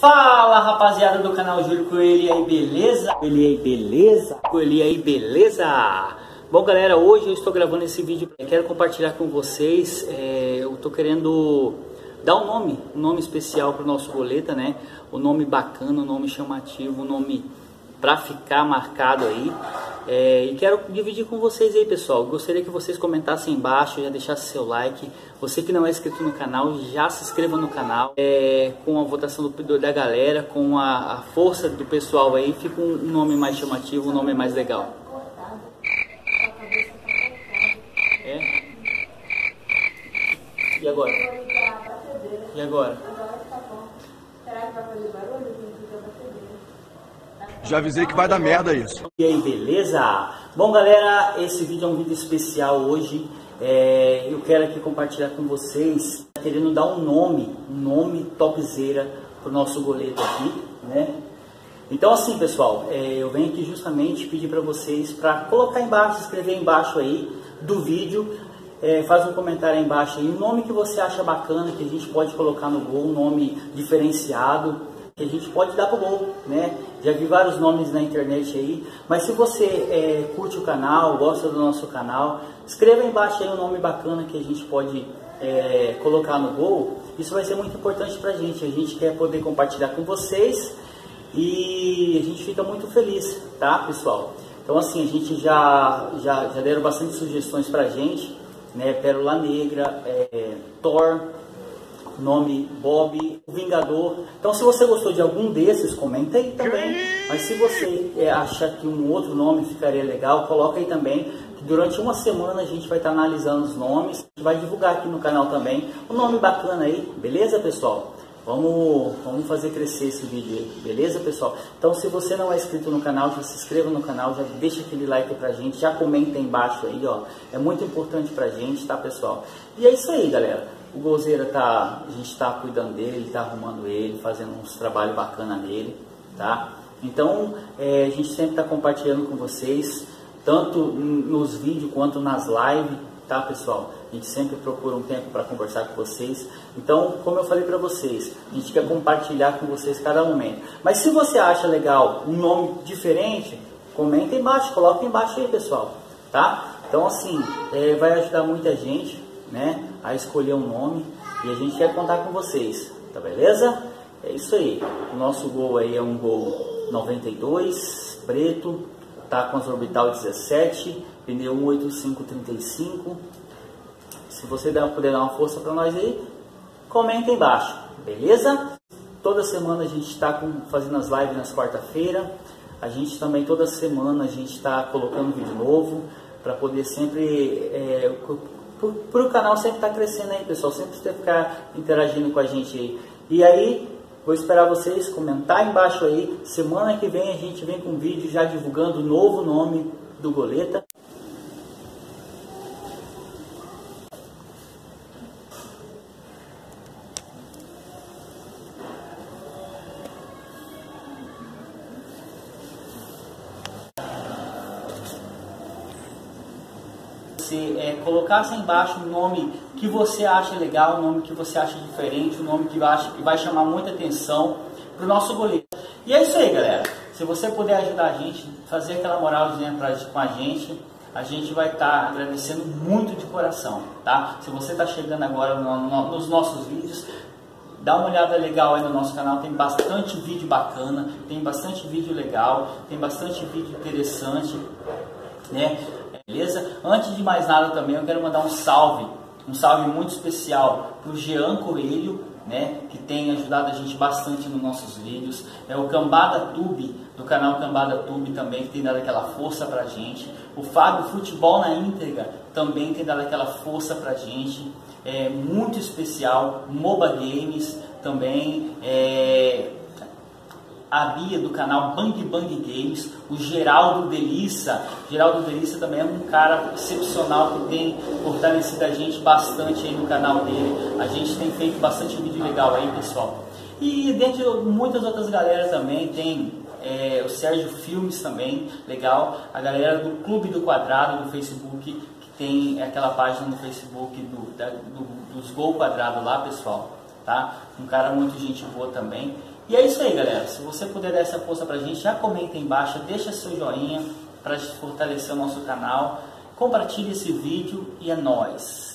Fala rapaziada do canal Júlio Coelho aí, beleza? Coelho aí, beleza? Coelho aí, beleza? Bom galera, hoje eu estou gravando esse vídeo quero compartilhar com vocês, é, eu estou querendo dar um nome, um nome especial para o nosso goleta, né? Um nome bacana, um nome chamativo, um nome para ficar marcado aí. É, e quero dividir com vocês aí, pessoal. Gostaria que vocês comentassem embaixo, já deixassem seu like. Você que não é inscrito no canal, já se inscreva no canal. É, com a votação do, da galera, com a, a, força do pessoal aí, fica um nome mais chamativo, um nome mais legal. É? E agora? E agora? Será que vai fazer barulho? Já avisei que vai dar merda isso. E aí, beleza? Bom, galera, esse vídeo é um vídeo especial hoje. É, eu quero aqui compartilhar com vocês, querendo dar um nome, um nome topzera pro nosso goleiro aqui, né? Então assim, pessoal, é, eu venho aqui justamente pedir para vocês para colocar embaixo, escrever embaixo aí do vídeo, é, faz um comentário aí embaixo aí, o nome que você acha bacana, que a gente pode colocar no gol, um nome diferenciado, que a gente pode dar pro gol, né? Já vi vários nomes na internet aí, mas se você é, curte o canal, gosta do nosso canal, escreva embaixo aí um nome bacana que a gente pode é, colocar no gol. Isso vai ser muito importante pra gente. A gente quer poder compartilhar com vocês e a gente fica muito feliz, tá, pessoal? Então assim, a gente já, já, já deram bastante sugestões pra gente, né? Pérola Negra, é, Thor, nome Bob, o Vingador. Então, se você gostou de algum desses, comenta aí também. Mas se você é, achar que um outro nome ficaria legal, coloca aí também. Durante uma semana a gente vai estar analisando os nomes. Vai divulgar aqui no canal também um nome bacana aí, beleza, pessoal? Vamos, vamos fazer crescer esse vídeo aí, beleza, pessoal? Então, se você não é inscrito no canal, já se inscreva no canal, já deixa aquele like pra gente, já comenta aí embaixo aí, ó. É muito importante pra gente, tá, pessoal? E é isso aí, galera. O Gozeira tá, a gente está cuidando dele, está arrumando ele, fazendo uns trabalhos bacana nele, tá? Então, é, a gente sempre está compartilhando com vocês, tanto nos vídeos quanto nas lives, tá, pessoal? A gente sempre procura um tempo para conversar com vocês. Então, como eu falei para vocês, a gente quer compartilhar com vocês cada momento. Mas se você acha legal um nome diferente, comenta embaixo, coloca embaixo aí, pessoal, tá? Então, assim, é, vai ajudar muita gente né, a escolher um nome e a gente quer contar com vocês, tá beleza? É isso aí. O nosso gol aí é um gol 92, preto, tá com as orbital 17, pneu 18535. Se você puder dar uma força para nós aí, comenta embaixo, beleza? Toda semana a gente está fazendo as lives nas quarta-feira. A gente também toda semana a gente está colocando vídeo novo para poder sempre é, para o canal sempre estar tá crescendo aí, pessoal. Sempre você ficar interagindo com a gente aí. E aí, vou esperar vocês comentar embaixo aí. Semana que vem a gente vem com um vídeo já divulgando o novo nome do Goleta. Você é, colocasse embaixo um nome que você acha legal, um nome que você acha diferente, um nome que acha que vai chamar muita atenção para o nosso goleiro. E é isso aí, galera. Se você puder ajudar a gente, fazer aquela moralzinha com a gente, a gente vai estar tá agradecendo muito de coração, tá? Se você está chegando agora no, no, nos nossos vídeos, dá uma olhada legal aí no nosso canal, tem bastante vídeo bacana, tem bastante vídeo legal, tem bastante vídeo interessante, né? Beleza? Antes de mais nada também eu quero mandar um salve, um salve muito especial para o Jean Coelho, né, que tem ajudado a gente bastante nos nossos vídeos. É o Cambada Tube, do canal Cambada Tube também, que tem dado aquela força pra gente. O Fábio Futebol na íntegra também tem dado aquela força pra gente. É muito especial. Moba Games também. É, a Bia do canal Bang Bang Games, o Geraldo Delissa. Geraldo Delissa também é um cara excepcional que tem fortalecido a gente bastante aí no canal dele. A gente tem feito bastante vídeo legal aí, pessoal. E dentre muitas outras galera também, tem é, o Sérgio Filmes também, legal. A galera do Clube do Quadrado no Facebook, que tem aquela página no Facebook do, da, do, dos Gol Quadrado lá, pessoal. tá? Um cara muito gente boa também. E é isso aí, galera. Se você puder dar essa força pra gente, já comenta aí embaixo, deixa seu joinha para fortalecer o nosso canal. Compartilhe esse vídeo e é nóis!